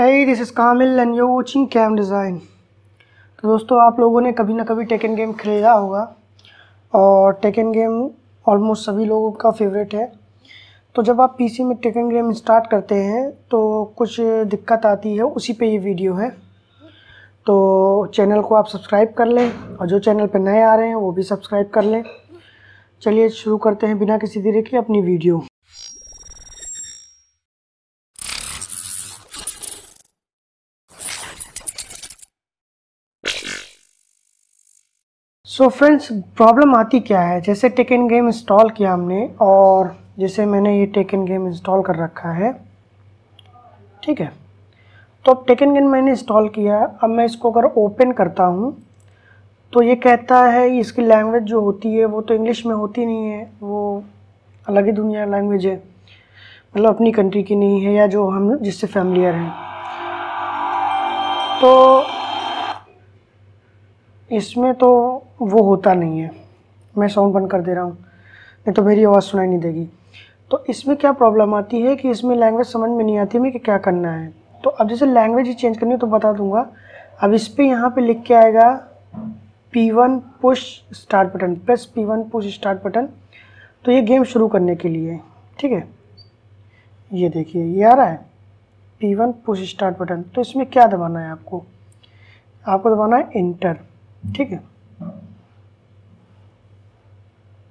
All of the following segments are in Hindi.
Hey, this is Kamil and you're watching cam design तो दोस्तों आप लोगों ने कभी ना कभी टेकन गेम खेला होगा और टेकन गेम ऑलमोस्ट सभी लोगों का फेवरेट है। तो जब आप पीसी में टेकन गेम स्टार्ट करते हैं तो कुछ दिक्कत आती है उसी पे ये वीडियो है। तो चैनल को आप सब्सक्राइब कर लें और जो चैनल पे नए आ रहे हैं वो भी सब्सक्राइब कर लें। चलिए शुरू करते हैं बिना किसी देरी के अपनी वीडियो सो फ्रेंड्स प्रॉब्लम आती क्या है? जैसे टेकन गेम इंस्टॉल किया हमने और जैसे मैंने ये टेकन गेम इंस्टॉल कर रखा है, ठीक है? तो अब टेकन गेम मैंने इंस्टॉल किया अब मैं इसको अगर ओपन करता हूँ तो ये कहता है इसकी लैंग्वेज जो होती है, वो तो इंग्लिश में होती नहीं है, वो अलग ही दुनिया लैंग्वेज है। मतलब अपनी कंट्री की नहीं है या जो हम, जिससे फैमिलियर हैं। तो इसमें तो वो होता नहीं है। मैं साउंड बंद कर दे रहा हूँ। नहीं तो मेरी आवाज़ सुनाई नहीं देगी। तो इसमें क्या प्रॉब्लम आती है कि इसमें लैंग्वेज समझ में नहीं आती हमें कि क्या करना है। तो अब जैसे लैंग्वेज ही चेंज करनी है तो बता दूँगा। अब इस पर यहाँ पर लिख के आएगा P1 push start button press P1 push start button तो ये गेम शुरू करने के लिए, ठीक है? ये देखिए, ये आ रहा है। P1 पुश स्टार्ट बटन तो इसमें क्या दबाना है आपको? आपको दबाना है इंटर ठीक है।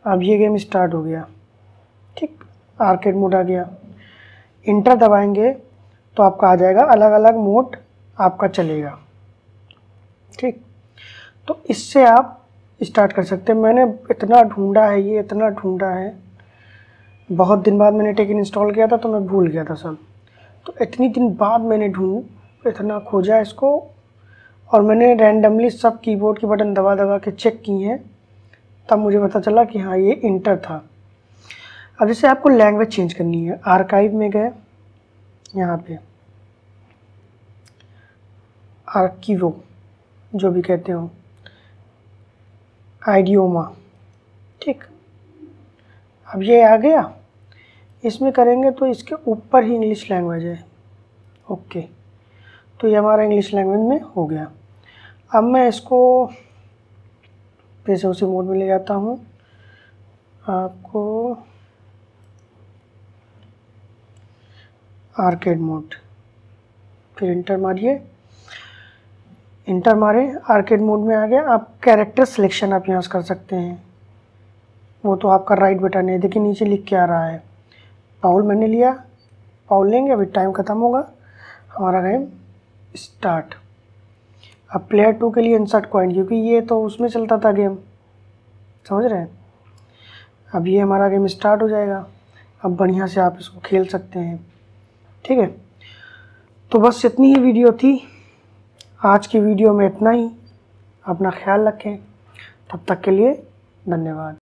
अब ये गेम स्टार्ट हो गया। ठीक आर्केड मोड आ गया। इंटर दबाएँगे तो आपका आ जाएगा अलग अलग मोड आपका चलेगा। ठीक तो इससे आप स्टार्ट कर सकते हैं। मैंने इतना ढूंढा है, ये इतना ढूंढा है। बहुत दिन बाद मैंने टेकन इंस्टॉल किया था तो मैं भूल गया था सब। तो इतनी दिन बाद मैंने ढूंढ इतना खोजा इसको और मैंने रैंडमली सब कीबोर्ड के बटन दबा दबा के चेक किए हैं। तब मुझे पता चला कि हाँ ये इंटर था। अब जैसे आपको लैंग्वेज चेंज करनी है आर्काइव में गए, यहाँ पे। आर्किवो जो भी कहते हो। आइडियोमा ठीक। अब ये आ गया। इसमें करेंगे तो इसके ऊपर ही इंग्लिश लैंग्वेज है। ओके तो ये हमारा इंग्लिश लैंग्वेज में हो गया। अब मैं इसको फिर से उसी मोड में ले जाता हूँ। आपको आर्केड मोड। फिर इंटर मारिए। इंटर मारे, आर्केड मोड में आ गया। आप कैरेक्टर सिलेक्शन आप यहाँ से कर सकते हैं। वो तो आपका राइट बटन है। देखिए, नीचे लिख के आ रहा है। पाउल मैंने लिया। पाउल लेंगे, अभी टाइम ख़त्म होगा। हमारा गेम स्टार्ट। अब प्लेयर टू के लिए इंसर्ट कॉइन क्योंकि ये तो उसमें चलता था गेम समझ रहे हैं? अब ये हमारा गेम स्टार्ट हो जाएगा। अब बढ़िया से आप इसको खेल सकते हैं। ठीक है? तो बस इतनी ही वीडियो थी। आज की वीडियो में इतना ही। अपना ख्याल रखें। तब तक के लिए धन्यवाद।